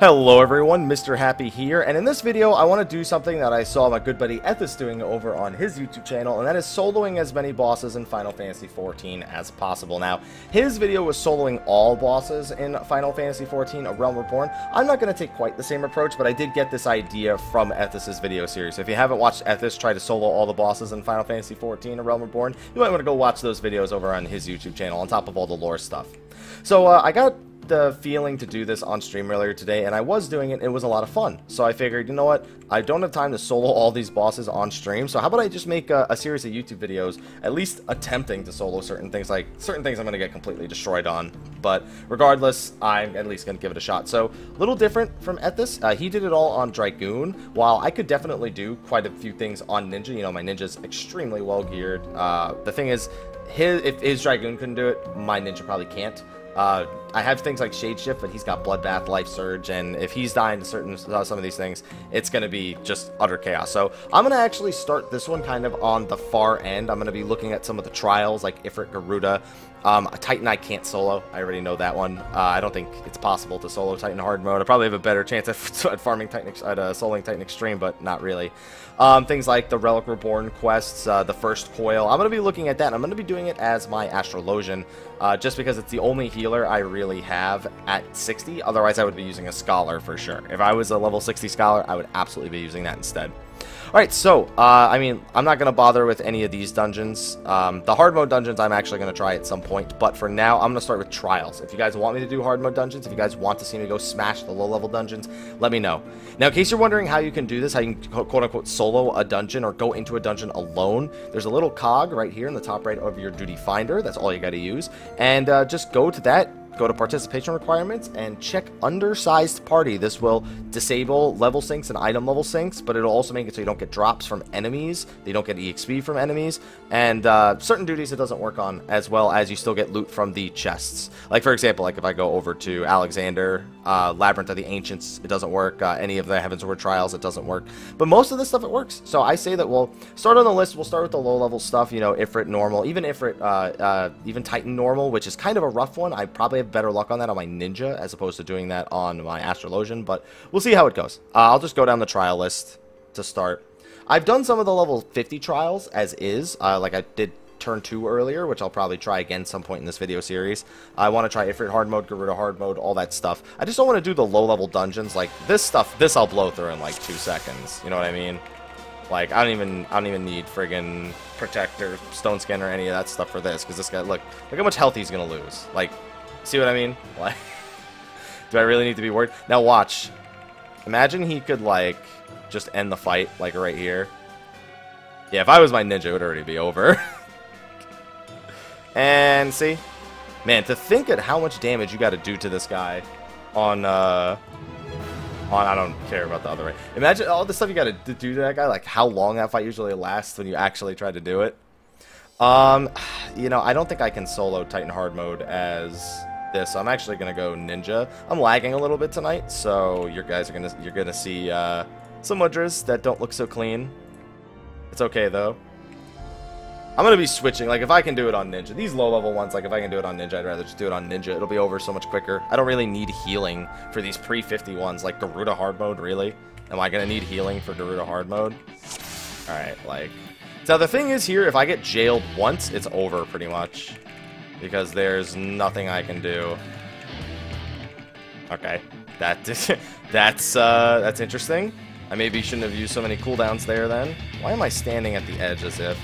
Hello everyone, Mr. Happy here, and in this video I want to do something that I saw my good buddy Ethis doing over on his YouTube channel, and that is soloing as many bosses in Final Fantasy XIV as possible. Now, his video was soloing all bosses in Final Fantasy XIV, A Realm Reborn. I'm not going to take quite the same approach, but I did get this idea from Ethis's video series. If you haven't watched Ethis try to solo all the bosses in Final Fantasy XIV, A Realm Reborn, you might want to go watch those videos over on his YouTube channel, on top of all the lore stuff. So, uh, I got the feeling to do this on stream earlier today, and I was doing it, it was a lot of fun. So I figured, you know what, I don't have time to solo all these bosses on stream, so how about I just make a, a series of YouTube videos, at least attempting to solo certain things, like, certain things I'm going to get completely destroyed on, but regardless, I'm at least going to give it a shot. So, a little different from Ethis, uh, he did it all on Dragoon, while I could definitely do quite a few things on Ninja, you know, my Ninja's extremely well geared. Uh, the thing is, his, if his Dragoon couldn't do it, my Ninja probably can't. Uh, I have things like Shade Shift, but he's got Bloodbath, Life Surge, and if he's dying to certain uh, some of these things, it's going to be just utter chaos. So I'm going to actually start this one kind of on the far end. I'm going to be looking at some of the trials like Ifrit, Garuda. Um, Titan I can't solo. I already know that one. Uh, I don't think it's possible to solo Titan hard mode. I probably have a better chance at, at farming Titan, at uh, soloing Titan Extreme, but not really. Um, things like the Relic Reborn quests, uh, the first coil. I'm going to be looking at that. I'm going to be doing it as my Astrologian, uh, just because it's the only healer I really have at 60. Otherwise, I would be using a Scholar for sure. If I was a level 60 Scholar, I would absolutely be using that instead. Alright, so, uh, I mean, I'm not going to bother with any of these dungeons. Um, the hard mode dungeons I'm actually going to try at some point, but for now, I'm going to start with trials. If you guys want me to do hard mode dungeons, if you guys want to see me go smash the low level dungeons, let me know. Now, in case you're wondering how you can do this, how you can quote-unquote solo a dungeon or go into a dungeon alone, there's a little cog right here in the top right of your duty finder. That's all you got to use. And uh, just go to that, go to participation requirements and check undersized party. This will disable level syncs and item level syncs, but it'll also make it so you don't get drops from enemies, you don't get EXP from enemies, and uh, certain duties it doesn't work on, as well as you still get loot from the chests. Like for example, like if I go over to Alexander, uh, Labyrinth of the Ancients, it doesn't work. Uh, any of the Heaven's Heavensward Trials, it doesn't work. But most of this stuff, it works. So I say that we'll start on the list. We'll start with the low level stuff, you know, Ifrit normal, even Ifrit, uh, uh, even Titan normal, which is kind of a rough one. I probably have better luck on that on my Ninja as opposed to doing that on my Astrologian, but we'll see how it goes. Uh, I'll just go down the trial list to start. I've done some of the level 50 trials as is, uh, like I did turn 2 earlier, which I'll probably try again some point in this video series. I want to try Ifrit hard mode, Garuda hard mode, all that stuff. I just don't want to do the low level dungeons. Like, this stuff, this I'll blow through in like 2 seconds. You know what I mean? Like, I don't even, I don't even need friggin' Protector, Stone Skin, or any of that stuff for this, because this guy, look, look how much health he's gonna lose. Like, see what I mean? Like, do I really need to be worried? Now watch. Imagine he could, like, just end the fight, like, right here. Yeah, if I was my ninja, it would already be over. and, see? Man, to think at how much damage you gotta do to this guy on, uh... On, I don't care about the other way. Imagine all the stuff you gotta do to that guy, like how long that fight usually lasts when you actually try to do it. Um, you know, I don't think I can solo Titan Hard Mode as this. I'm actually gonna go Ninja. I'm lagging a little bit tonight, so you guys are gonna you're gonna see uh, some Mudras that don't look so clean. It's okay though. I'm gonna be switching. Like if I can do it on Ninja, these low level ones, like if I can do it on Ninja, I'd rather just do it on Ninja. It'll be over so much quicker. I don't really need healing for these pre 50 ones, like Garuda Hard Mode. Really? Am I gonna need healing for Garuda Hard Mode? All right, like. So the thing is here, if I get jailed once, it's over pretty much. Because there's nothing I can do. Okay. That, that's, uh, that's interesting. I maybe shouldn't have used so many cooldowns there then. Why am I standing at the edge as if...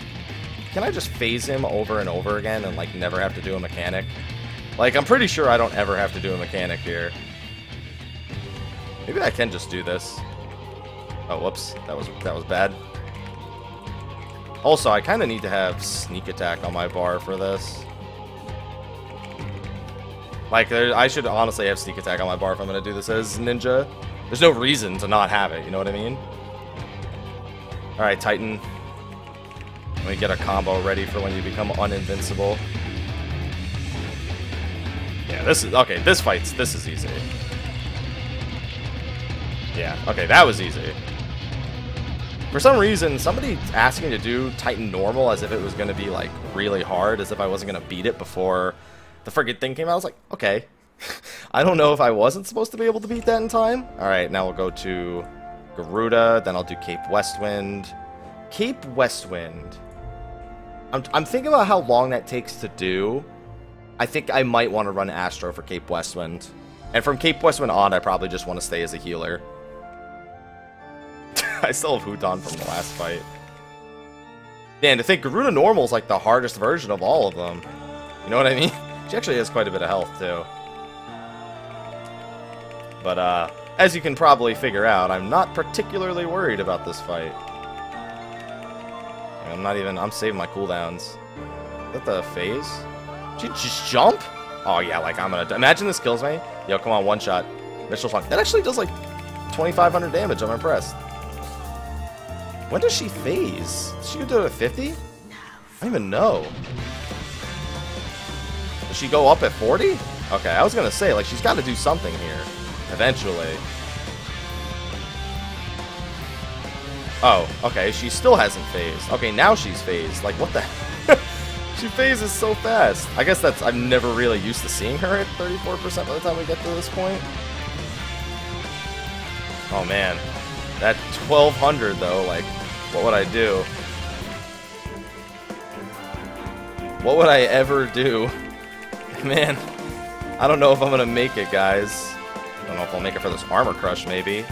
Can I just phase him over and over again and, like, never have to do a mechanic? Like, I'm pretty sure I don't ever have to do a mechanic here. Maybe I can just do this. Oh, whoops. That was, that was bad. Also, I kind of need to have sneak attack on my bar for this. Like, there, I should honestly have sneak attack on my bar if I'm going to do this as ninja. There's no reason to not have it, you know what I mean? Alright, Titan. Let me get a combo ready for when you become uninvincible. Yeah, this is... Okay, this fight's... This is easy. Yeah, okay, that was easy. For some reason, somebody asked me to do Titan normal as if it was going to be, like, really hard, as if I wasn't going to beat it before the friggin' thing came out. I was like, okay. I don't know if I wasn't supposed to be able to beat that in time. Alright, now we'll go to Garuda, then I'll do Cape Westwind. Cape Westwind. I'm, I'm thinking about how long that takes to do. I think I might want to run Astro for Cape Westwind. And from Cape Westwind on, I probably just want to stay as a healer. I still have Huton from the last fight. Man, to think Garuda Normal is like the hardest version of all of them. You know what I mean? She actually has quite a bit of health, too. But, uh, as you can probably figure out, I'm not particularly worried about this fight. I'm not even... I'm saving my cooldowns. Is that the phase? Did you just jump? Oh, yeah, like, I'm gonna... Imagine this kills me. Yo, come on, one shot. Mitchell Funk. That actually does, like, 2,500 damage. I'm impressed. When does she phase? Does she do it at 50? I don't even know. Does she go up at 40? Okay, I was gonna say, like, she's got to do something here. Eventually. Oh, okay, she still hasn't phased. Okay, now she's phased. Like, what the She phases so fast. I guess that's... I'm never really used to seeing her at 34% by the time we get to this point. Oh, man. That 1200, though, like, what would I do? What would I ever do? Man, I don't know if I'm going to make it, guys. I don't know if I'll make it for this Armor Crush, maybe.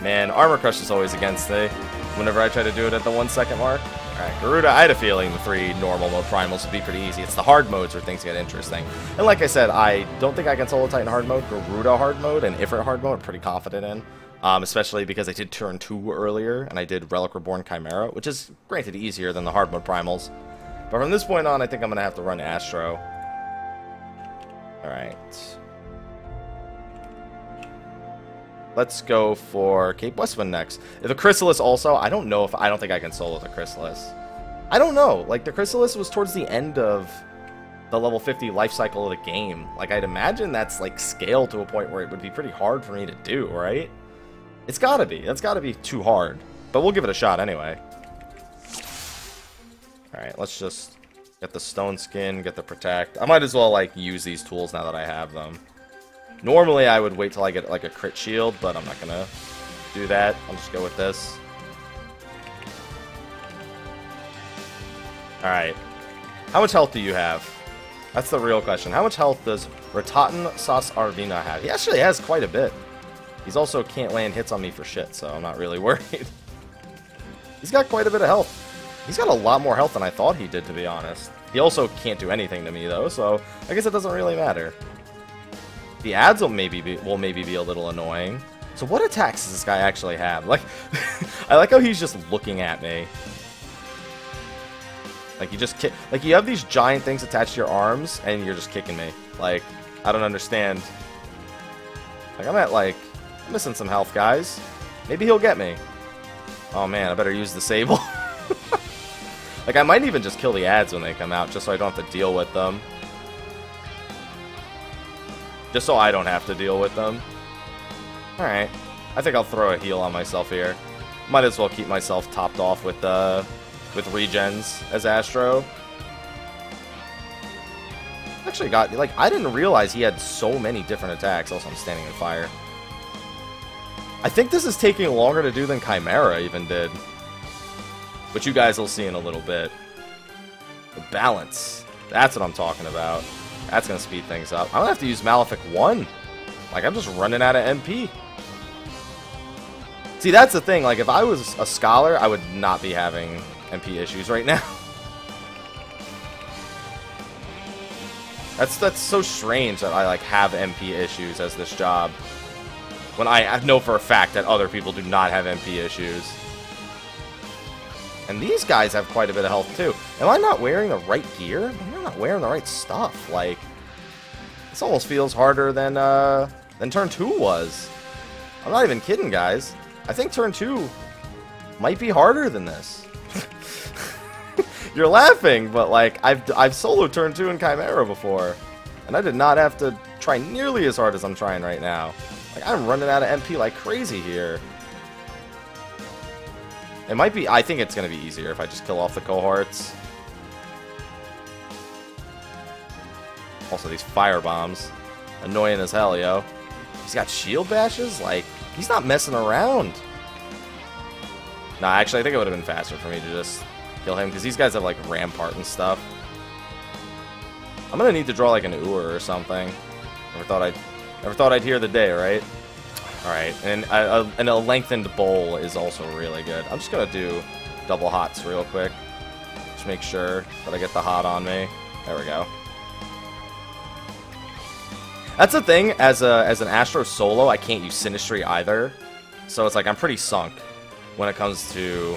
Man, Armor Crush is always against me whenever I try to do it at the one second mark. Alright, Garuda, I had a feeling the three normal mode primals would be pretty easy. It's the hard modes where things get interesting. And like I said, I don't think I can solo Titan hard mode, Garuda hard mode, and Ifrit hard mode I'm pretty confident in. Um, especially because I did turn 2 earlier, and I did Relic Reborn Chimera, which is, granted, easier than the hard mode primals. But from this point on, I think I'm going to have to run Astro. Alright. Let's go for Cape Westwind next. If a Chrysalis also, I don't know if, I don't think I can solo the Chrysalis. I don't know, like the Chrysalis was towards the end of the level 50 life cycle of the game. Like I'd imagine that's like scaled to a point where it would be pretty hard for me to do, right? It's gotta be, that's gotta be too hard. But we'll give it a shot anyway. Alright, let's just Get the stone skin, get the protect. I might as well, like, use these tools now that I have them. Normally, I would wait till I get, like, a crit shield, but I'm not gonna do that. I'll just go with this. Alright. How much health do you have? That's the real question. How much health does Rhitahtyn sas Arvina have? He actually has quite a bit. He's also can't land hits on me for shit, so I'm not really worried. He's got quite a bit of health. He's got a lot more health than I thought he did, to be honest. He also can't do anything to me, though, so I guess it doesn't really matter. The ads will maybe be, will maybe be a little annoying. So what attacks does this guy actually have? Like, I like how he's just looking at me. Like, you just kick... Like, you have these giant things attached to your arms, and you're just kicking me. Like, I don't understand. Like, I'm at, like... I'm missing some health, guys. Maybe he'll get me. Oh, man, I better use the Sable. Like, I might even just kill the ads when they come out, just so I don't have to deal with them. Just so I don't have to deal with them. Alright. I think I'll throw a heal on myself here. Might as well keep myself topped off with, uh, with regens as Astro. Actually got, like, I didn't realize he had so many different attacks. Also, I'm standing in fire. I think this is taking longer to do than Chimera even did which you guys will see in a little bit. The balance. That's what I'm talking about. That's going to speed things up. I'm going to have to use Malefic 1. Like, I'm just running out of MP. See, that's the thing. Like, if I was a scholar, I would not be having MP issues right now. That's that's so strange that I like have MP issues as this job. When I know for a fact that other people do not have MP issues. And these guys have quite a bit of health too. Am I not wearing the right gear? I'm not wearing the right stuff. Like, this almost feels harder than, uh, than turn 2 was. I'm not even kidding, guys. I think turn 2 might be harder than this. You're laughing, but like, I've, I've solo turn 2 in Chimera before. And I did not have to try nearly as hard as I'm trying right now. Like, I'm running out of MP like crazy here. It might be... I think it's going to be easier if I just kill off the cohorts. Also, these fire bombs. Annoying as hell, yo. He's got shield bashes? Like, he's not messing around. Nah, actually, I think it would have been faster for me to just kill him, because these guys have, like, Rampart and stuff. I'm gonna need to draw, like, an Ewer or something. Never thought I'd, never thought I'd hear the day, right? Alright, and a, a, and a lengthened Bole is also really good. I'm just gonna do double hots real quick. Just make sure that I get the hot on me. There we go. That's the thing, as a as an Astro solo, I can't use Synastry either. So it's like I'm pretty sunk when it comes to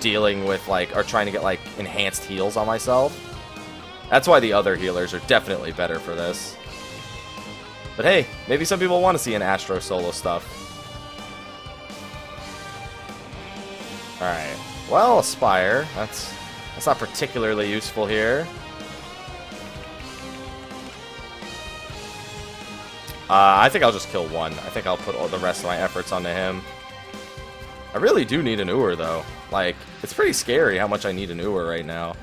dealing with like or trying to get like enhanced heals on myself. That's why the other healers are definitely better for this. But hey, maybe some people want to see an Astro solo stuff. Alright. Well, Aspire. That's that's not particularly useful here. Uh, I think I'll just kill one. I think I'll put all the rest of my efforts onto him. I really do need an Ewer, though. Like, it's pretty scary how much I need an Ewer right now.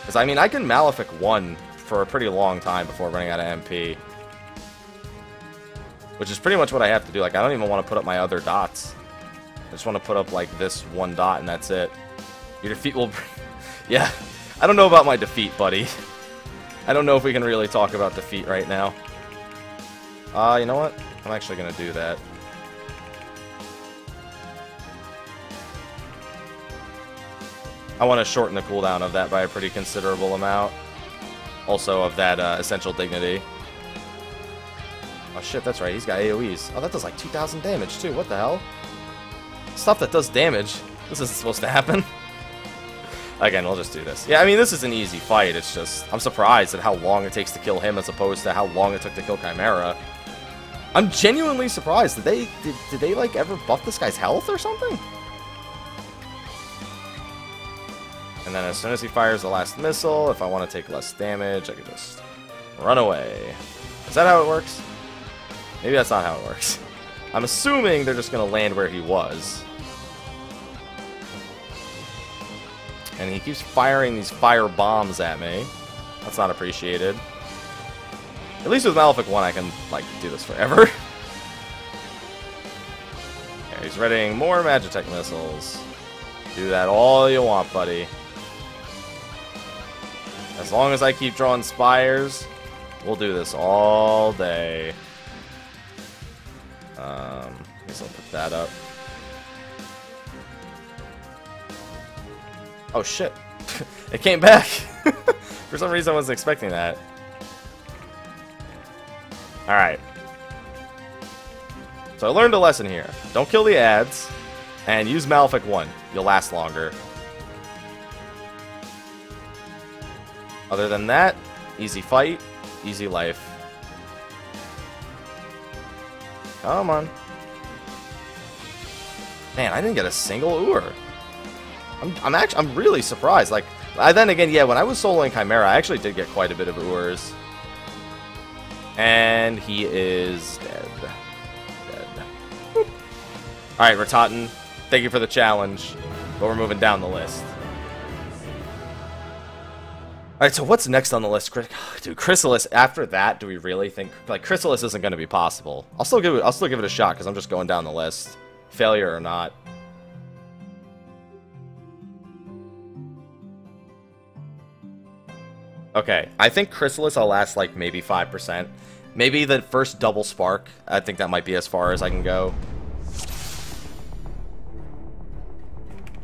Because, I mean, I can Malefic 1 for a pretty long time before running out of MP. Which is pretty much what I have to do. Like, I don't even want to put up my other dots. I just want to put up, like, this one dot, and that's it. Your defeat will... yeah, I don't know about my defeat, buddy. I don't know if we can really talk about defeat right now. Uh, you know what? I'm actually going to do that. I want to shorten the cooldown of that by a pretty considerable amount. Also of that uh, Essential Dignity. Oh shit, that's right, he's got AoEs. Oh, that does like 2,000 damage too, what the hell? Stuff that does damage. This isn't supposed to happen. Again, we'll just do this. Yeah, I mean, this is an easy fight. It's just, I'm surprised at how long it takes to kill him as opposed to how long it took to kill Chimera. I'm genuinely surprised. Did they did, did they like ever buff this guy's health or something? And then as soon as he fires the last missile, if I want to take less damage, I can just run away. Is that how it works? Maybe that's not how it works. I'm assuming they're just going to land where he was. And he keeps firing these fire bombs at me. That's not appreciated. At least with Malefic 1, I can, like, do this forever. he's readying more Magitech missiles. Do that all you want, buddy. As long as I keep drawing spires, we'll do this all day. Um, I guess I'll put that up. Oh shit. it came back! For some reason I wasn't expecting that. Alright. So I learned a lesson here. Don't kill the ads, and use Malefic 1. You'll last longer. Other than that, easy fight, easy life. Come on. Man, I didn't get a single Ewer. I'm, I'm actually, I'm really surprised. Like, I, then again, yeah, when I was soloing Chimera, I actually did get quite a bit of Ewers. And he is dead. Dead. Alright, Rhitahtyn, thank you for the challenge, but we're moving down the list. Alright, so what's next on the list? Dude, Chrysalis, after that, do we really think... Like, Chrysalis isn't going to be possible. I'll still give it, I'll still give it a shot, because I'm just going down the list. Failure or not. Okay, I think Chrysalis I'll last like maybe 5%. Maybe the first double spark, I think that might be as far as I can go.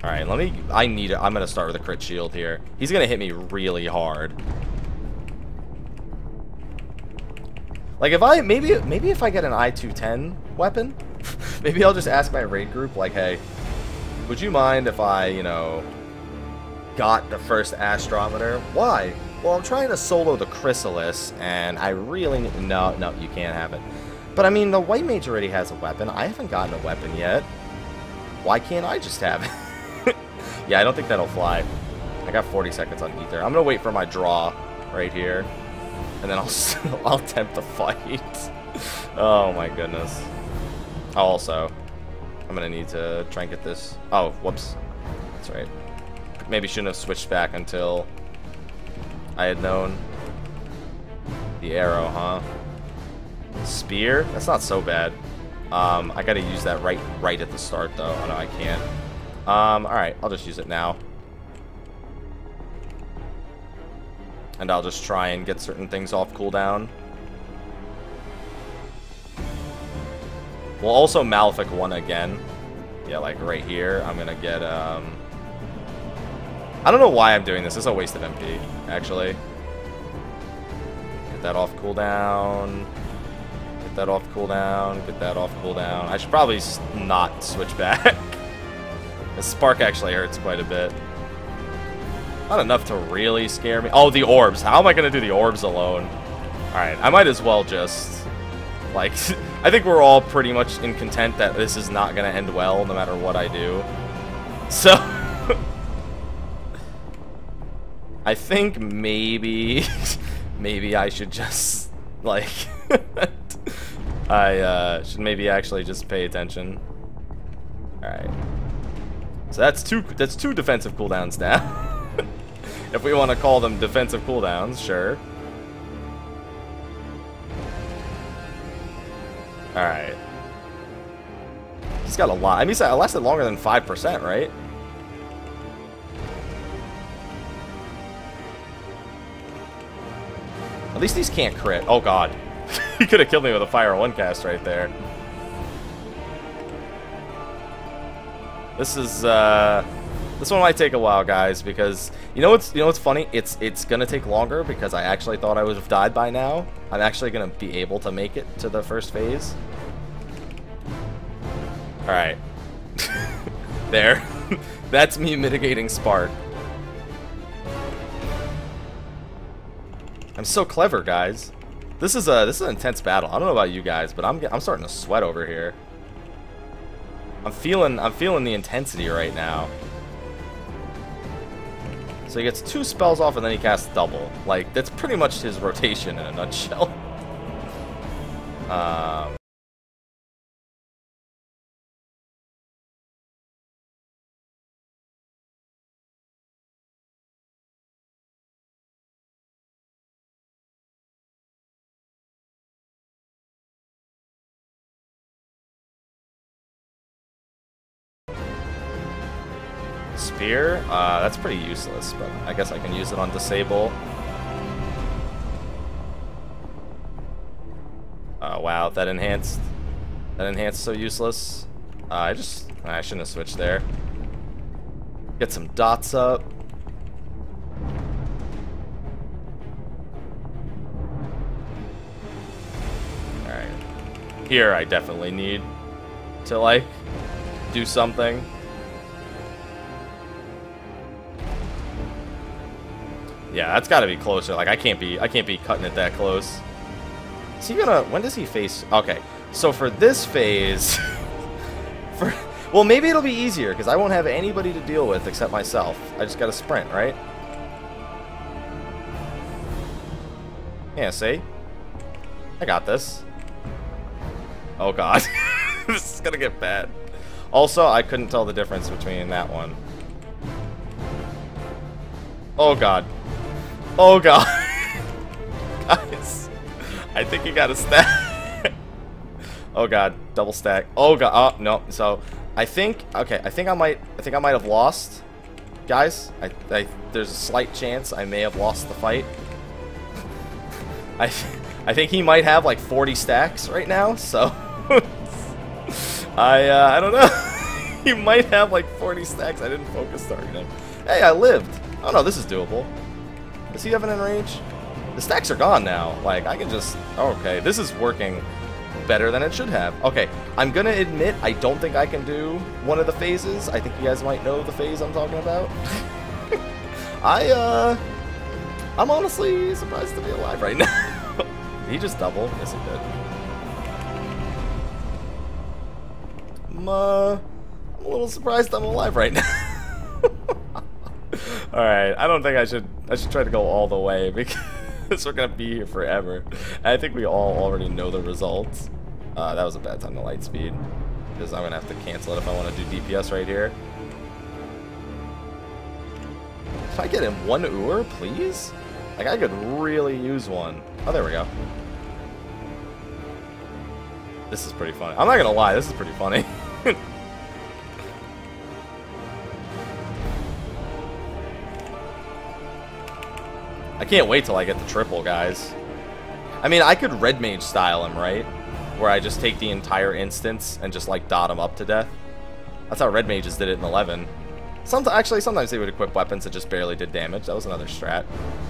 Alright, let me, I need. I'm going to start with a crit shield here. He's going to hit me really hard. Like if I, maybe, maybe if I get an I-210 weapon, maybe I'll just ask my raid group like, hey, would you mind if I, you know, got the first astrometer? Why? Well, I'm trying to solo the Chrysalis, and I really... No, no, you can't have it. But, I mean, the White Mage already has a weapon. I haven't gotten a weapon yet. Why can't I just have it? yeah, I don't think that'll fly. I got 40 seconds on Ether. I'm going to wait for my draw right here. And then I'll, I'll attempt to fight. oh, my goodness. Also, I'm going to need to try and get this... Oh, whoops. That's right. Maybe shouldn't have switched back until I had known. The arrow, huh? Spear? That's not so bad. Um, I gotta use that right right at the start, though. Oh, no, I can't. Um, alright, I'll just use it now. And I'll just try and get certain things off cooldown. We'll also Malefic 1 again. Yeah, like right here, I'm gonna get, um... I don't know why I'm doing this. It's a waste of MP, actually. Get that off cooldown. Get that off cooldown. Get that off cooldown. I should probably not switch back. the spark actually hurts quite a bit. Not enough to really scare me. Oh, the orbs. How am I going to do the orbs alone? Alright, I might as well just... Like, I think we're all pretty much in content that this is not going to end well no matter what I do. So... I think maybe... maybe I should just, like... I uh, should maybe actually just pay attention. Alright. So that's two that's two defensive cooldowns now. if we want to call them defensive cooldowns, sure. Alright. He's got a lot. I mean, it uh, lasted longer than 5%, right? At least these can't crit. Oh, God. he could have killed me with a Fire 1 cast right there. This is, uh... This one might take a while, guys, because you know what's you know what's funny? It's it's gonna take longer because I actually thought I would have died by now. I'm actually gonna be able to make it to the first phase. All right, there. That's me mitigating spark. I'm so clever, guys. This is a this is an intense battle. I don't know about you guys, but I'm I'm starting to sweat over here. I'm feeling I'm feeling the intensity right now. So he gets two spells off and then he casts double. Like that's pretty much his rotation in a nutshell. um, Spear? Uh, that's pretty useless, but I guess I can use it on Disable. Oh, wow, that enhanced... That enhanced so useless. Uh, I just... I shouldn't have switched there. Get some dots up. Alright. Here I definitely need to, like, do something. Yeah, that's got to be closer. Like I can't be I can't be cutting it that close. Is he gonna? When does he face? Okay, so for this phase, for well maybe it'll be easier because I won't have anybody to deal with except myself. I just got to sprint, right? Yeah, see? I got this. Oh god. this is gonna get bad. Also, I couldn't tell the difference between that one. Oh god. Oh god. Guys. I think he got a stack. oh god, double stack. Oh god. Oh no. So I think okay, I think I might I think I might have lost. Guys, I, I there's a slight chance I may have lost the fight. I I think he might have like 40 stacks right now, so I uh, I don't know. he might have like 40 stacks. I didn't focus target him. Hey, I lived. Oh no, this is doable. Does he have an in range? The stacks are gone now. Like, I can just... okay, this is working better than it should have. Okay, I'm gonna admit I don't think I can do one of the phases. I think you guys might know the phase I'm talking about. I, uh... I'm honestly surprised to be alive right now. he just doubled. Yes, he did. I'm, uh... I'm a little surprised I'm alive right now. Alright, I don't think I should I should try to go all the way because we're gonna be here forever. I think we all already know the results. Uh, that was a bad time to light speed. Because I'm gonna have to cancel it if I want to do DPS right here. If I get him one Ewer, please? Like I could really use one. Oh, there we go. This is pretty funny. I'm not gonna lie, this is pretty funny. I can't wait till I get the triple, guys. I mean, I could Red Mage style him, right? Where I just take the entire instance and just, like, dot him up to death. That's how Red Mages did it in 11. Some, actually, sometimes they would equip weapons that just barely did damage. That was another strat.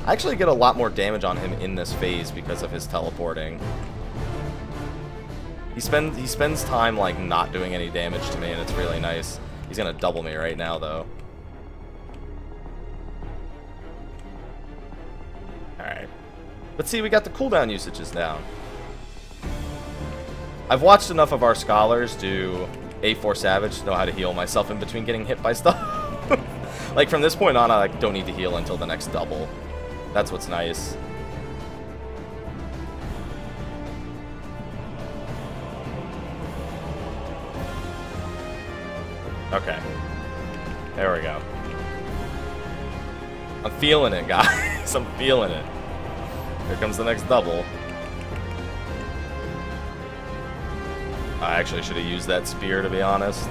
I actually get a lot more damage on him in this phase because of his teleporting. He spends he spends time like not doing any damage to me, and it's really nice. He's gonna double me right now, though. But see, we got the cooldown usages down. I've watched enough of our scholars do A4 Savage to know how to heal myself in between getting hit by stuff. like, from this point on, I like, don't need to heal until the next double. That's what's nice. Okay. There we go. I'm feeling it, guys. I'm feeling it. Here comes the next double. I actually should have used that spear, to be honest.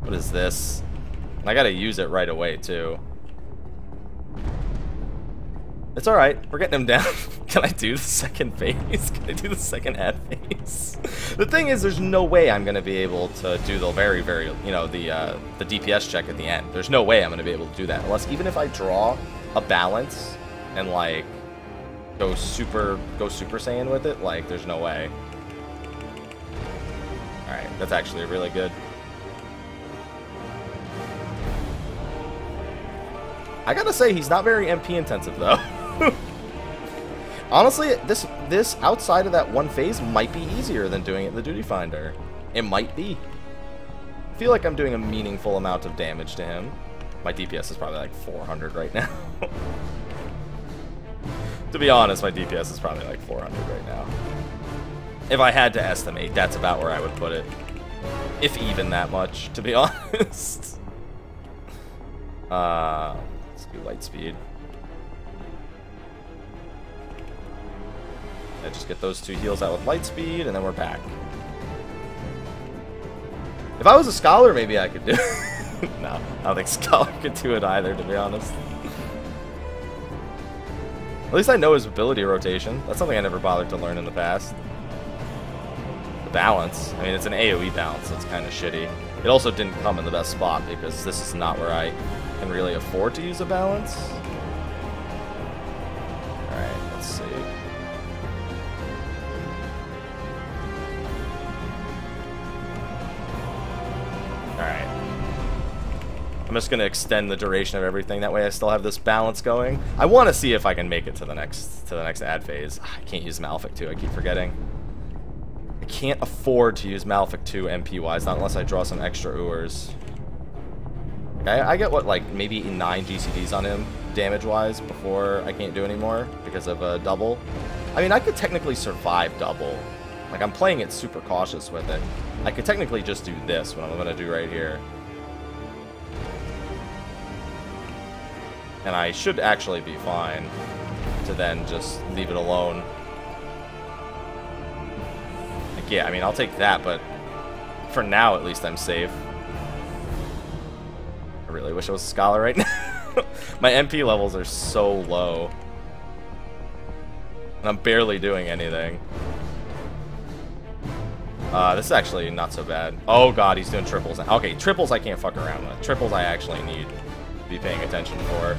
what is this? I gotta use it right away, too. It's alright. We're getting him down. Can I do the second phase? Can I do the second ad phase? the thing is, there's no way I'm going to be able to do the very, very, you know, the uh, the DPS check at the end. There's no way I'm going to be able to do that. Unless, even if I draw a balance and, like, go super, go Super Saiyan with it, like, there's no way. Alright, that's actually really good. I gotta say, he's not very MP intensive, though. Honestly, this this outside of that one phase might be easier than doing it in the Duty Finder. It might be. I feel like I'm doing a meaningful amount of damage to him. My DPS is probably like 400 right now. to be honest, my DPS is probably like 400 right now. If I had to estimate, that's about where I would put it. If even that much, to be honest. Uh, let's do light speed. I just get those two heals out with light speed, and then we're back. If I was a scholar, maybe I could do it. no, I don't think scholar could do it either, to be honest. At least I know his ability rotation. That's something I never bothered to learn in the past. The balance. I mean, it's an AoE balance, it's kind of shitty. It also didn't come in the best spot, because this is not where I can really afford to use a balance. Alright, let's see. I'm just going to extend the duration of everything. That way I still have this balance going. I want to see if I can make it to the next to the next ad phase. Ah, I can't use Malefic 2. I keep forgetting. I can't afford to use Malefic 2 MP-wise, not unless I draw some extra Ewers. Okay, I get what, like, maybe 9 GCDs on him, damage-wise, before I can't do anymore because of a double. I mean, I could technically survive double. Like, I'm playing it super cautious with it. I could technically just do this, what I'm going to do right here. And I should actually be fine to then just leave it alone. Like, yeah, I mean, I'll take that, but for now, at least, I'm safe. I really wish I was a scholar right now. My MP levels are so low. And I'm barely doing anything. Uh, this is actually not so bad. Oh god, he's doing triples. Okay, triples I can't fuck around with. Triples I actually need be paying attention for.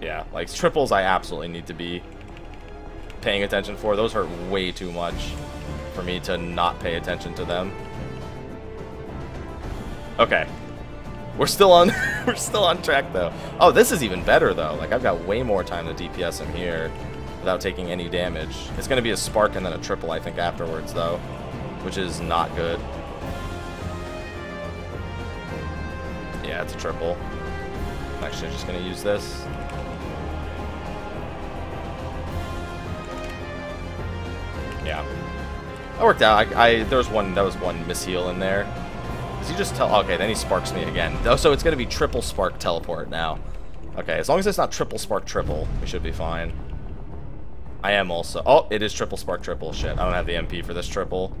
Yeah, like triples I absolutely need to be paying attention for. Those hurt way too much for me to not pay attention to them. Okay. We're still on we're still on track though. Oh, this is even better though. Like I've got way more time to DPS him here without taking any damage. It's going to be a spark and then a triple, I think, afterwards, though, which is not good. Yeah, it's a triple. I'm actually just going to use this. Yeah. That worked out. I, I there was one that was one misheal in there. Does he just tell? Okay, then he sparks me again. So it's gonna be triple spark teleport now. Okay, as long as it's not triple spark triple, we should be fine. I am also. Oh, it is triple spark triple. Shit, I don't have the MP for this triple.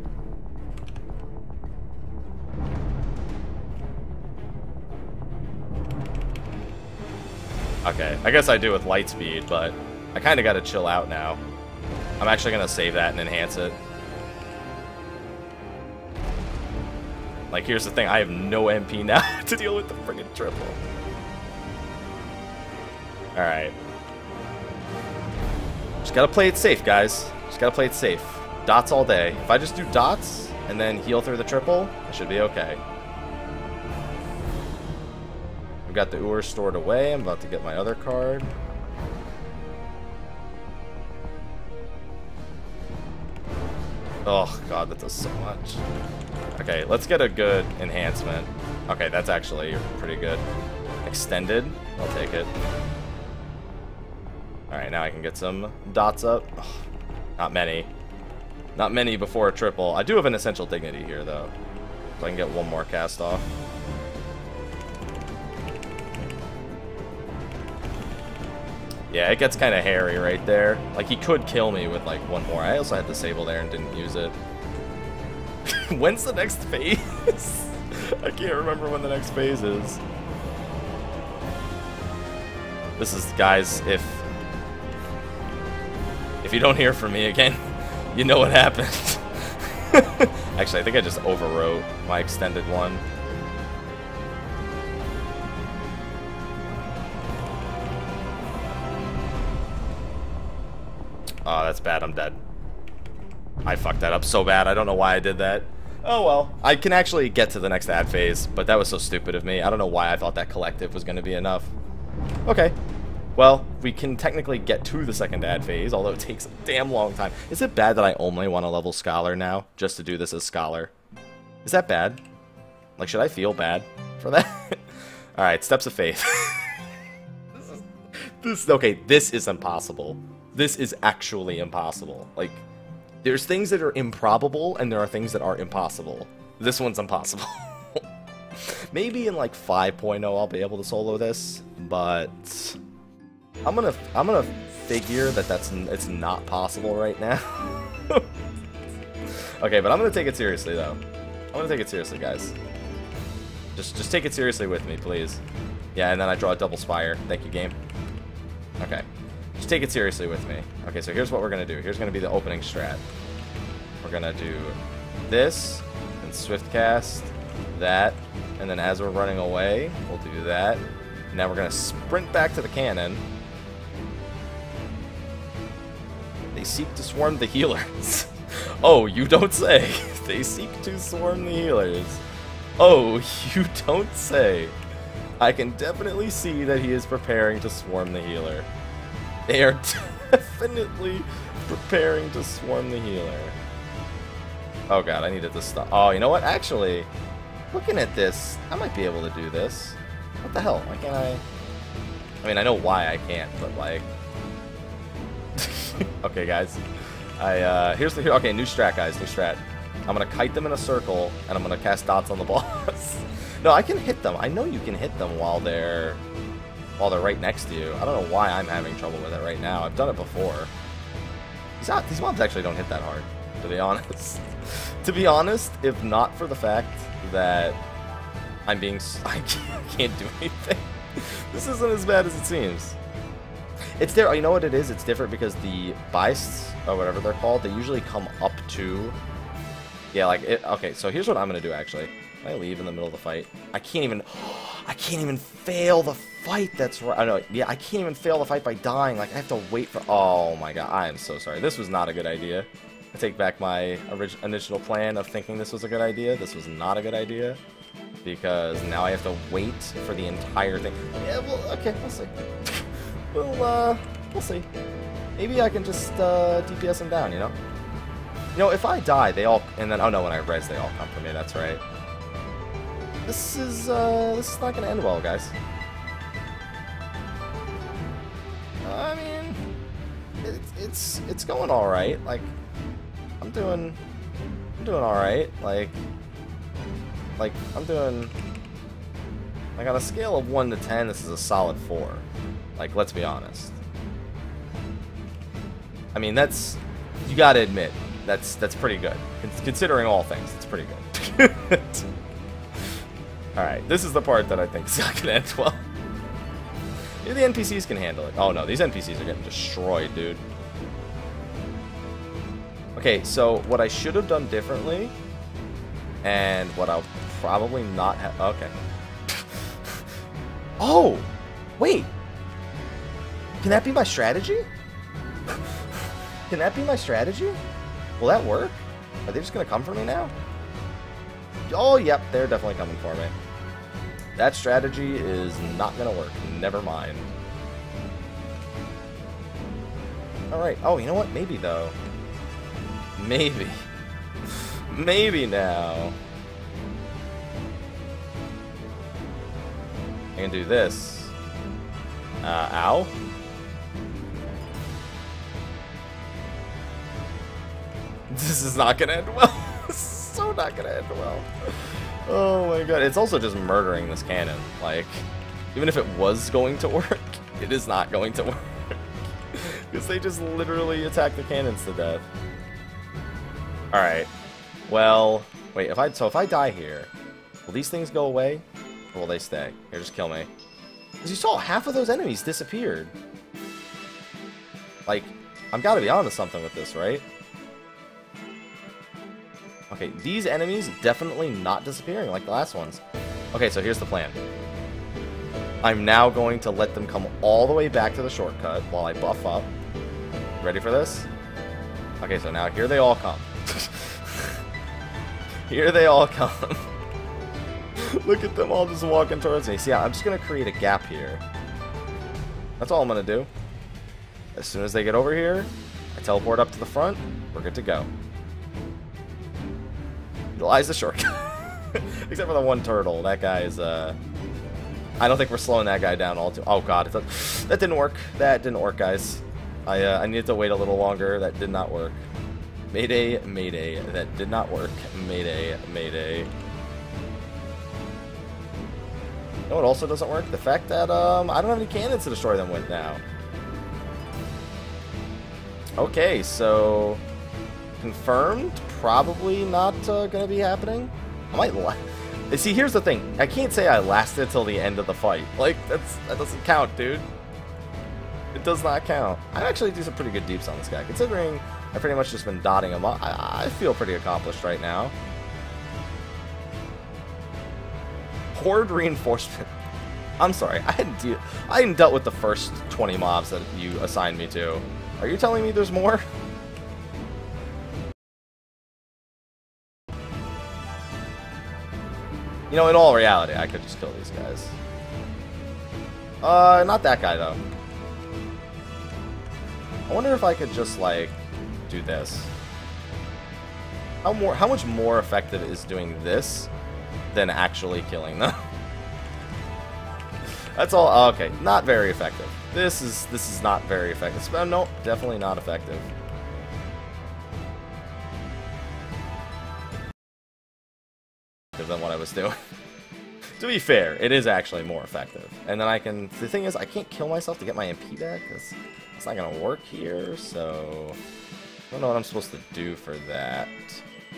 Okay, I guess I do with light speed, but I kind of got to chill out now. I'm actually going to save that and enhance it. Like, here's the thing, I have no MP now to deal with the friggin' triple. Alright. Just gotta play it safe, guys. Just gotta play it safe. Dots all day. If I just do dots and then heal through the triple, I should be okay. I've got the Ewer stored away. I'm about to get my other card. Oh god, that does so much. Okay, let's get a good enhancement. Okay, that's actually pretty good. Extended, I'll take it. Alright, now I can get some dots up. Oh, not many. Not many before a triple. I do have an Essential Dignity here, though. So I can get one more cast off. Yeah, it gets kind of hairy right there. Like, he could kill me with, like, one more. I also had the Sable there and didn't use it. When's the next phase? I can't remember when the next phase is. This is, guys, if... If you don't hear from me again, you know what happened. Actually, I think I just overwrote my extended one. I fucked that up so bad. I don't know why I did that. Oh well. I can actually get to the next ad phase, but that was so stupid of me. I don't know why I thought that collective was going to be enough. Okay. Well, we can technically get to the second ad phase, although it takes a damn long time. Is it bad that I only want to level Scholar now, just to do this as Scholar? Is that bad? Like, should I feel bad for that? Alright, Steps of Faith. this is... This, okay, this is impossible this is actually impossible. Like, there's things that are improbable, and there are things that are impossible. This one's impossible. Maybe in like 5.0 I'll be able to solo this, but I'm gonna I'm gonna figure that that's it's not possible right now. okay, but I'm gonna take it seriously though. I'm gonna take it seriously, guys. Just just take it seriously with me, please. Yeah, and then I draw a double spire. Thank you, game. Okay. Just take it seriously with me. Okay, so here's what we're going to do. Here's going to be the opening strat. We're going to do this, and swift cast, that, and then as we're running away, we'll do that. Now we're going to sprint back to the cannon. They seek to swarm the healers. oh, you don't say. they seek to swarm the healers. Oh, you don't say. I can definitely see that he is preparing to swarm the healer. They are definitely preparing to swarm the healer. Oh god, I needed to stop. Oh, you know what? Actually, looking at this, I might be able to do this. What the hell? Why can't I? I mean, I know why I can't, but like... okay, guys. I, uh, here's the, here, okay, new strat, guys, new strat. I'm gonna kite them in a circle, and I'm gonna cast dots on the boss. no, I can hit them. I know you can hit them while they're while they're right next to you. I don't know why I'm having trouble with it right now. I've done it before. These, these mobs actually don't hit that hard, to be honest. to be honest, if not for the fact that I'm being... I can't do anything. this isn't as bad as it seems. It's there. You know what it is? It's different because the Beists, or whatever they're called, they usually come up to... Yeah, like, it, okay, so here's what I'm going to do, actually. I leave in the middle of the fight? I can't even... I can't even fail the fight. That's right. I know. Yeah, I can't even fail the fight by dying. Like, I have to wait for... Oh, my God. I am so sorry. This was not a good idea. I take back my original initial plan of thinking this was a good idea. This was not a good idea. Because now I have to wait for the entire thing. Yeah, well, okay. We'll see. we'll, uh... We'll see. Maybe I can just, uh, DPS them down, you know? You know, if I die, they all... And then... Oh, no, when I res, they all come for me. That's right. This is, uh, this is not gonna end well, guys. I mean, it's, it's, it's going alright. Like, I'm doing, I'm doing alright. Like, like, I'm doing, like on a scale of 1 to 10, this is a solid 4. Like, let's be honest. I mean, that's, you gotta admit, that's that's pretty good. Considering all things, it's pretty good. Alright, this is the part that I think is not gonna end well. Maybe the NPCs can handle it. Oh no, these NPCs are getting destroyed, dude. Okay, so what I should have done differently, and what I'll probably not have... Okay. oh! Wait! Can that be my strategy? Can that be my strategy? Will that work? Are they just going to come for me now? Oh, yep, they're definitely coming for me. That strategy is not going to work. Never mind. Alright. Oh, you know what? Maybe, though. Maybe. Maybe now. I can do this. Uh, ow? This is not gonna end well. so not gonna end well. Oh my god. It's also just murdering this cannon. Like, even if it was going to work, it is not going to work. Because they just literally attack the cannons to death. Alright. Well, wait, if I so if I die here, will these things go away? Or will they stay? Here, just kill me. Because you saw half of those enemies disappeared. Like, I've got to be onto something with this, right? Okay, these enemies definitely not disappearing like the last ones. Okay, so here's the plan. I'm now going to let them come all the way back to the shortcut while I buff up. Ready for this? Okay, so now here they all come. here they all come. Look at them all just walking towards me. See, I'm just going to create a gap here. That's all I'm going to do. As soon as they get over here, I teleport up to the front, we're good to go. Utilize the shortcut. Except for the one turtle. That guy is, uh... I don't think we're slowing that guy down all too... Oh, God. That, that didn't work. That didn't work, guys. I, uh, I needed to wait a little longer. That did not work. Mayday, mayday. That did not work. Mayday, mayday. You know what also doesn't work? The fact that um, I don't have any cannons to destroy them with now. Okay, so confirmed. Probably not uh, going to be happening. I might. See, here's the thing. I can't say I lasted till the end of the fight. Like that's that doesn't count, dude. It does not count. I actually do some pretty good deeps on this guy, considering I've pretty much just been dotting him up. I, I feel pretty accomplished right now. Horde reinforcement. I'm sorry, I hadn't de I hadn't dealt with the first 20 mobs that you assigned me to. Are you telling me there's more? You know, in all reality, I could just kill these guys. Uh, not that guy, though. I wonder if I could just, like, do this. How more? How much more effective is doing this than actually killing them? That's all. Okay, not very effective. This is this is not very effective. No, definitely not effective. Than what I was doing. to be fair, it is actually more effective. And then I can... The thing is, I can't kill myself to get my MP back, because it's not going to work here, so... I don't know what I'm supposed to do for that.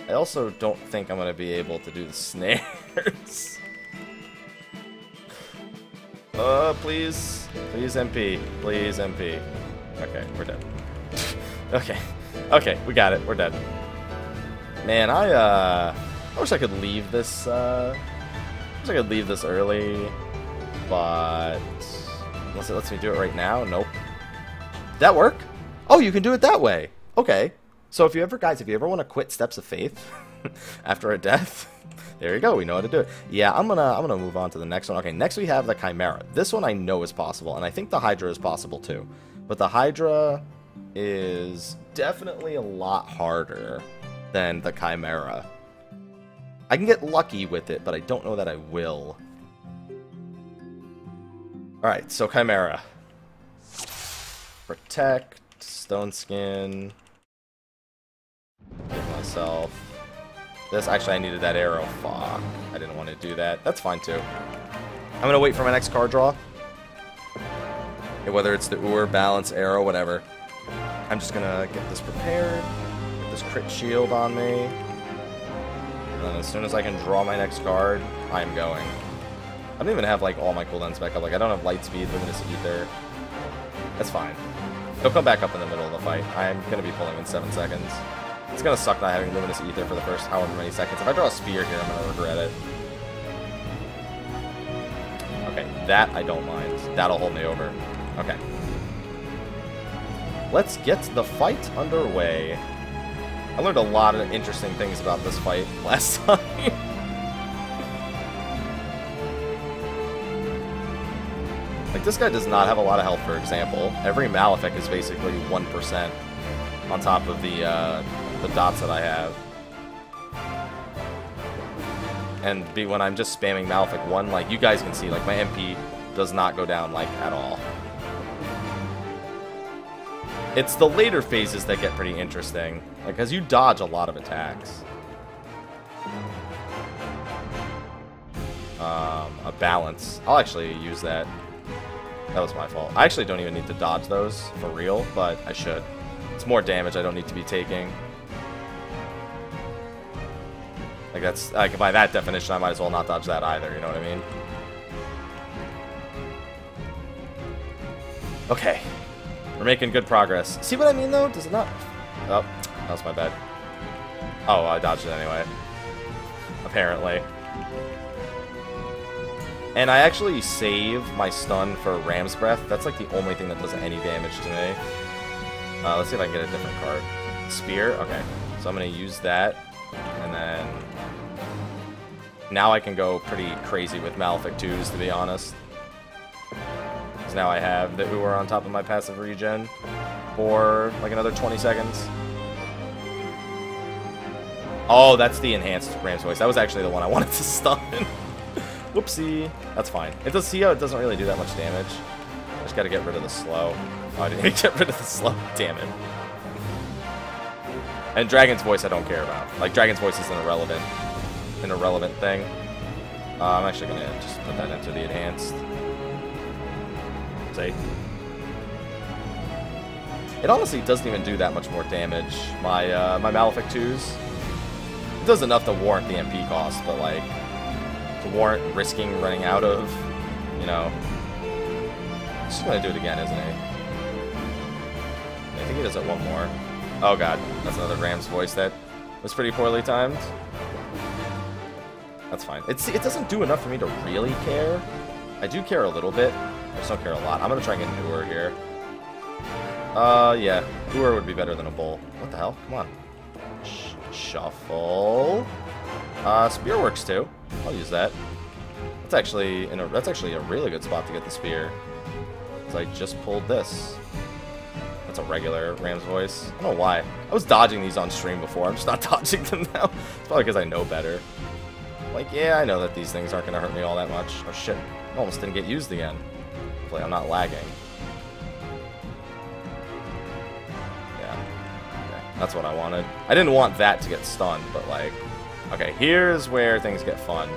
I also don't think I'm going to be able to do the snares. uh, please. Please MP. Please MP. Okay, we're dead. okay. Okay, we got it. We're dead. Man, I, uh... I wish I could leave this, uh... I wish I could leave this early, but... Unless it lets me do it right now? Nope. Did that work? Oh, you can do it that way! Okay. So if you ever, guys, if you ever want to quit Steps of Faith after a death, there you go, we know how to do it. Yeah, I'm gonna I'm gonna move on to the next one. Okay, next we have the Chimera. This one I know is possible, and I think the Hydra is possible too. But the Hydra is definitely a lot harder than the Chimera. I can get lucky with it, but I don't know that I will. Alright, so Chimera. Protect, Stone Skin. Give myself. this. Actually, I needed that arrow. Fuck. I didn't want to do that. That's fine, too. I'm to wait for my next card draw. Whether it's the Ewer, Balance, Arrow, whatever. I'm just to get this prepared. Get this crit shield on me. Then as soon as I can draw my next card, I'm going. I don't even have, like, all my cooldowns back up. Like, I don't have Light Speed, Luminiferous Aether. That's fine. He'll come back up in the middle of the fight. I'm going to be pulling in 7 seconds. It's going to suck not having Luminiferous Aether for the first however many seconds. If I draw a Spear here, I'm going to regret it. Okay, that I don't mind. That'll hold me over. Okay. Let's get the fight underway. I learned a lot of interesting things about this fight last time. like, this guy does not have a lot of health, for example. Every Malefic is basically 1% on top of the, uh, the dots that I have. And be, when I'm just spamming Malefic 1, like, you guys can see, like, my MP does not go down, like, at all. It's the later phases that get pretty interesting. Like, because you dodge a lot of attacks. Um, a balance. I'll actually use that. That was my fault. I actually don't even need to dodge those for real, but I should. It's more damage I don't need to be taking. Like that's like by that definition, I might as well not dodge that either. You know what I mean? Okay, we're making good progress. See what I mean though? Does it not? Oh, that was my bad. Oh, I dodged it anyway. Apparently. And I actually save my stun for Ram's Breath. That's like the only thing that does any damage to me. Uh, let's see if I can get a different card. Spear? Okay. So I'm going to use that. And then now I can go pretty crazy with Malefic 2s, to be honest. Because now I have the Ewer on top of my passive regen for like another 20 seconds. Oh, that's the enhanced Ram's voice. That was actually the one I wanted to stun. Whoopsie. That's fine. It does see how it doesn't really do that much damage. I just gotta get rid of the slow. Oh, I didn't get rid of the slow. Damn it. And Dragon's voice I don't care about. Like, Dragon's voice is an irrelevant an irrelevant thing. Uh, I'm actually to just put that into the enhanced. See? It honestly doesn't even do that much more damage. My uh, my Malefic 2s, it does enough to warrant the MP cost, but like, to warrant risking running out of, you know. He's to do it again, isn't he? I think he does it one more. Oh god, that's another Ram's voice that was pretty poorly timed. That's fine. It's, it doesn't do enough for me to really care. I do care a little bit. I just don't care a lot. I'm to try and get an Ewer here. Uh, yeah. Ewer would be better than a Bole. What the hell? Come on. Sh shuffle. Uh, Spear works too. I'll use that. That's actually in a, that's actually a really good spot to get the Spear. Because I just pulled this. That's a regular Ram's voice. I don't know why. I was dodging these on stream before. I'm just not dodging them now. It's probably because I know better. Like, yeah, I know that these things aren't going to hurt me all that much. Oh, shit. I almost didn't get used again. Hopefully I'm not lagging. That's what I wanted. I didn't want that to get stunned, but, like... Okay, here's where things get fun.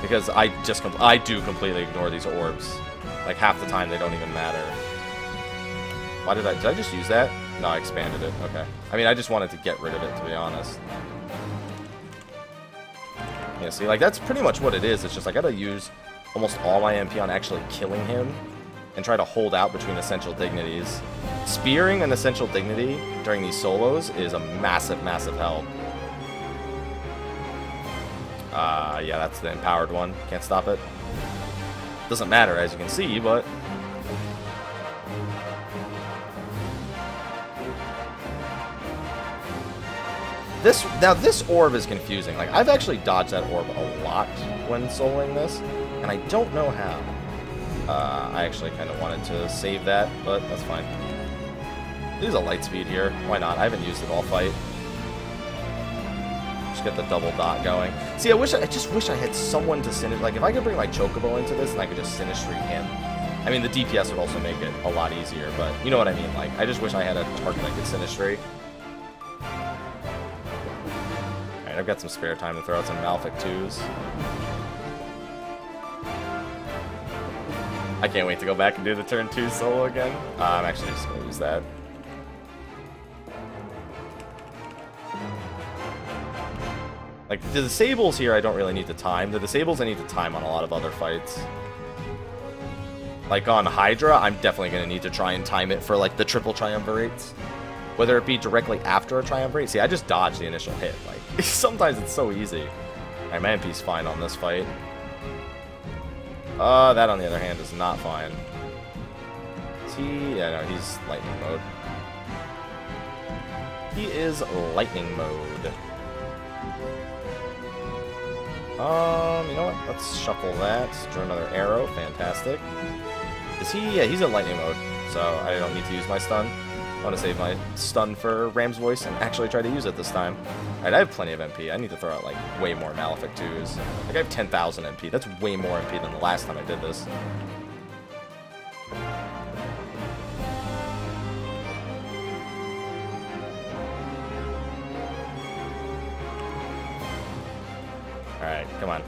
Because I just... I do completely ignore these orbs. Like, half the time they don't even matter. Why did I... Did I just use that? No, I expanded it. Okay. I mean, I just wanted to get rid of it, to be honest. Yeah, see, like, that's pretty much what it is. It's just I gotta use almost all my MP on actually killing him and try to hold out between Essential Dignities. Spearing an Essential Dignity during these solos is a massive, massive help. Uh, yeah, that's the empowered one. Can't stop it. Doesn't matter, as you can see, but This now this orb is confusing. Like I've actually dodged that orb a lot when soloing this, and I don't know how. Uh, I actually kind of wanted to save that, but that's fine. Use a light speed here. Why not? I haven't used it all fight. Just get the double dot going. See, I wish I, I just wish I had someone to Synastry. Like if I could bring my Chocobo into this, and I could just Synastry him. I mean, the DPS would also make it a lot easier, but you know what I mean. Like I just wish I had a target I could Synastry. Alright, I've got some spare time to throw out some Malefic 2s. I can't wait to go back and do the turn 2 solo again. Uh, I'm actually just going to use that. Like, the disables here I don't really need to time. The disables I need to time on a lot of other fights. Like on Hydra, I'm definitely going to need to try and time it for like the triple triumvirates. Whether it be directly after a triumvirate. See, I just dodged the initial hit. Like, sometimes it's so easy. Alright, my MP's fine on this fight. Uh, that on the other hand is not fine. Is he? Yeah, no, he's lightning mode. He is lightning mode. Um, you know what? Let's shuffle that. Draw another arrow. Fantastic. Is he? Yeah, he's in lightning mode, so I don't need to use my stun. I want to save my stun for Ram's voice and actually try to use it this time. Alright, I have plenty of MP. I need to throw out, like, way more Malefic 2s. Like, I have 10,000 MP. That's way more MP than the last time I did this. Come on.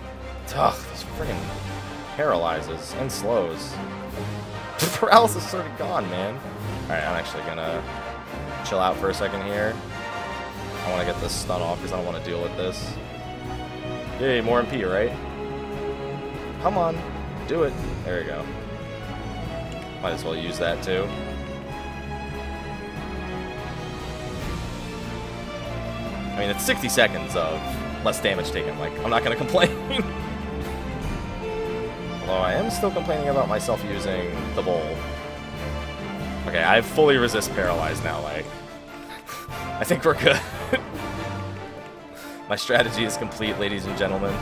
Ugh, these friggin' paralyzes and slows. The paralysis is already gone, man. Alright, I'm actually gonna chill out for a second here. I want to get this stun off because I don't want to deal with this. Yay, more MP, right? Come on, do it. There you go. Might as well use that too. I mean, it's 60 seconds of less damage taken. Like, I'm not to complain. Although I am still complaining about myself using the Bole. Okay, I fully resist paralyzed now, like. I think we're good. My strategy is complete, ladies and gentlemen.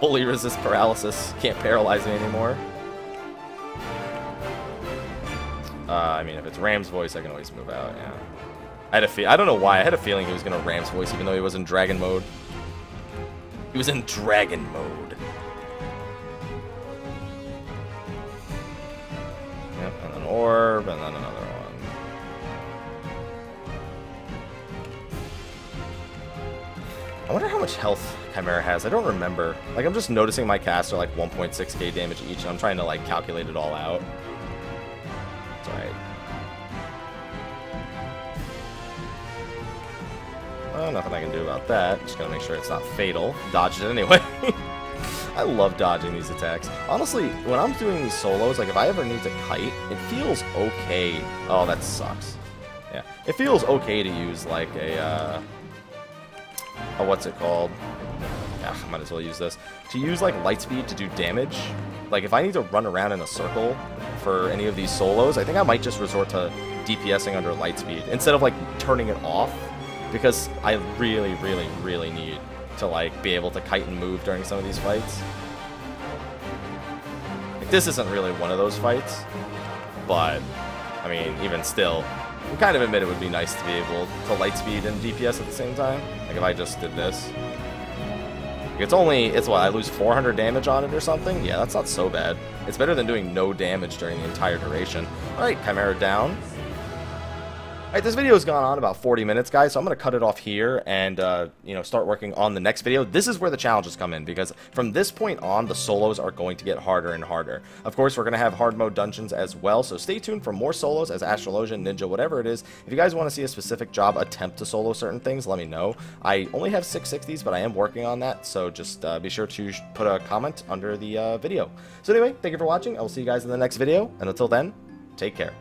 Fully resist paralysis. Can't paralyze me anymore. Uh, I mean, if it's Ram's voice, I can always move out, yeah. I had a fe I don't know why, I had a feeling he was going to Ram's voice even though he was in dragon mode. He was in dragon mode. Yep, and an orb, and then another one. I wonder how much health Chimera has. I don't remember. Like, I'm just noticing my casts are like 1.6k damage each, and I'm trying to, like, calculate it all out. Well, nothing I can do about that. Just gotta make sure it's not fatal. Dodged it anyway. I love dodging these attacks. Honestly, when I'm doing these solos, like if I ever need to kite, it feels okay. Oh, that sucks. Yeah, it feels okay to use like a, uh, oh, what's it called? Yeah, I might as well use this. To use like light speed to do damage, like if I need to run around in a circle for any of these solos, I think I might just resort to DPSing under light speed instead of like turning it off because I really, really, really need to like be able to kite and move during some of these fights. Like this isn't really one of those fights, but I mean, even still, I kind of admit it would be nice to be able to light speed and DPS at the same time. Like if I just did this. It's only, it's what, I lose 400 damage on it or something? Yeah, that's not so bad. It's better than doing no damage during the entire duration. Alright, Chimera down. Alright, this video has gone on about 40 minutes, guys, so I'm going to cut it off here and, uh, you know, start working on the next video. This is where the challenges come in, because from this point on, the solos are going to get harder and harder. Of course, we're going to have hard mode dungeons as well, so stay tuned for more solos as Astrologian, Ninja, whatever it is. If you guys want to see a specific job attempt to solo certain things, let me know. I only have 660s, but I am working on that, so just uh, be sure to put a comment under the uh, video. So anyway, thank you for watching. I will see you guys in the next video, and until then, take care.